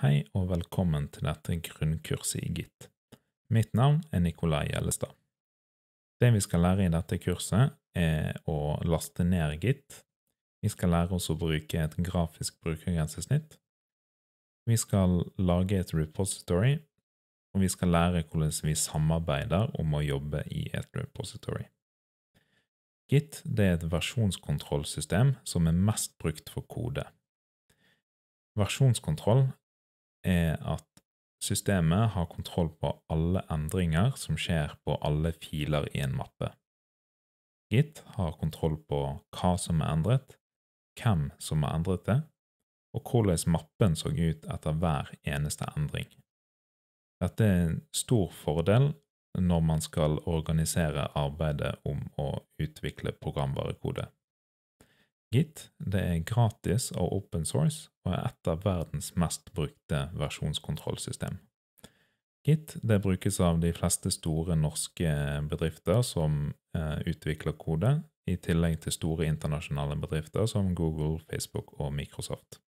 Hei og velkommen til dette grunnkurset i Git. Mitt navn er Nikolai Gjellestad. Det vi skal lære i dette kurset, er å laste ned Git. Vi skal lære oss å bruke et grafisk brukergrensesnitt. Vi skal lage et repository, og vi skal lære hvordan vi samarbeider om å jobbe i et repository. Git er et versjonskontrollsystem som er mest brukt for kode. Versjonskontroll er at systemet har kontroll på alle endringer som skjer på alle filer i en mappe. Git har kontroll på hva som er endret, hvem som har endret det, og hvordan mappen så ut etter hver eneste endring. Dette er en stor fordel når man skal organisere arbeidet om å utvikle programvarekode. Git det er gratis og open source og er et av verdens mest brukte versjonskontrollsystem. Git det brukes av de fleste store norske bedrifter som eh, utvikler kode, i tillegg til store internasjonale bedrifter som Google, Facebook og Microsoft.